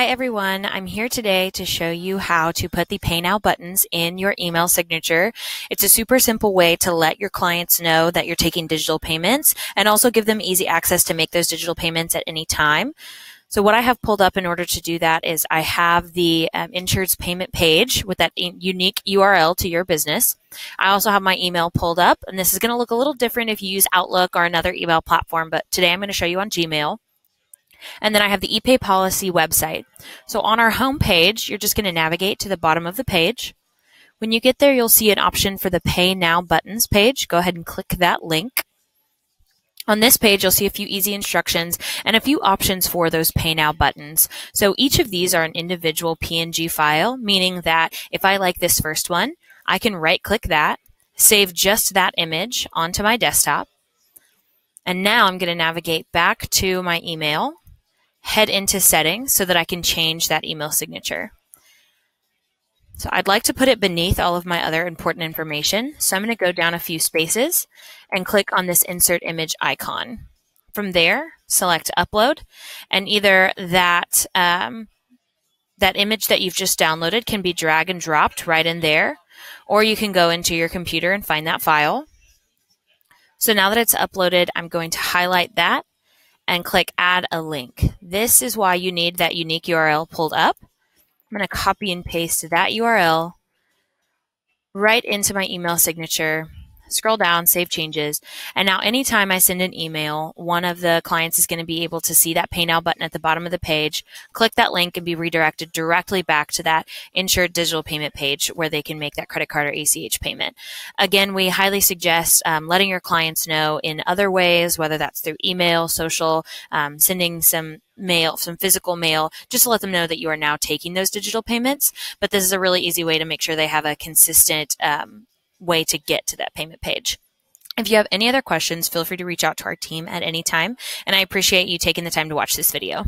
Hi everyone, I'm here today to show you how to put the Pay Now buttons in your email signature. It's a super simple way to let your clients know that you're taking digital payments and also give them easy access to make those digital payments at any time. So what I have pulled up in order to do that is I have the um, Insured's payment page with that unique URL to your business. I also have my email pulled up and this is going to look a little different if you use Outlook or another email platform, but today I'm going to show you on Gmail. And then I have the ePayPolicy website. So on our home page, you're just going to navigate to the bottom of the page. When you get there, you'll see an option for the Pay Now buttons page. Go ahead and click that link. On this page, you'll see a few easy instructions and a few options for those Pay Now buttons. So each of these are an individual PNG file, meaning that if I like this first one, I can right click that, save just that image onto my desktop. And now I'm going to navigate back to my email head into settings so that I can change that email signature. So I'd like to put it beneath all of my other important information. So I'm going to go down a few spaces and click on this insert image icon. From there, select upload and either that, um, that image that you've just downloaded can be drag and dropped right in there, or you can go into your computer and find that file. So now that it's uploaded, I'm going to highlight that and click add a link. This is why you need that unique URL pulled up. I'm going to copy and paste that URL right into my email signature scroll down, save changes. And now anytime I send an email, one of the clients is going to be able to see that pay now button at the bottom of the page, click that link and be redirected directly back to that insured digital payment page where they can make that credit card or ACH payment. Again, we highly suggest um, letting your clients know in other ways, whether that's through email, social, um, sending some mail, some physical mail, just to let them know that you are now taking those digital payments. But this is a really easy way to make sure they have a consistent um, way to get to that payment page. If you have any other questions, feel free to reach out to our team at any time, and I appreciate you taking the time to watch this video.